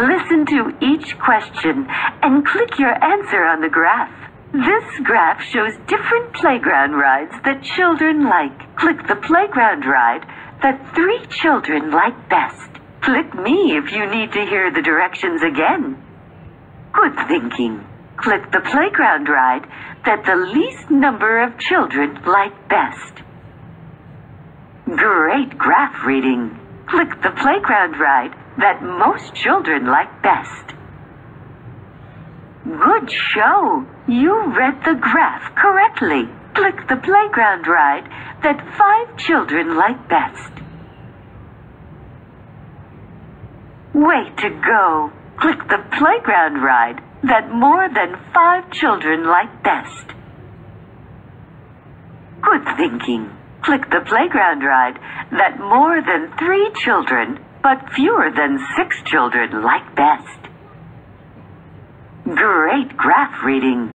Listen to each question and click your answer on the graph. This graph shows different playground rides that children like. Click the playground ride that three children like best. Click me if you need to hear the directions again. Good thinking. Click the playground ride that the least number of children like best. Great graph reading. Click the playground ride that most children like best. Good show. You read the graph correctly. Click the playground ride that five children like best. Way to go. Click the playground ride that more than five children like best. Good thinking. Click the playground ride that more than three children, but fewer than six children like best. Great graph reading.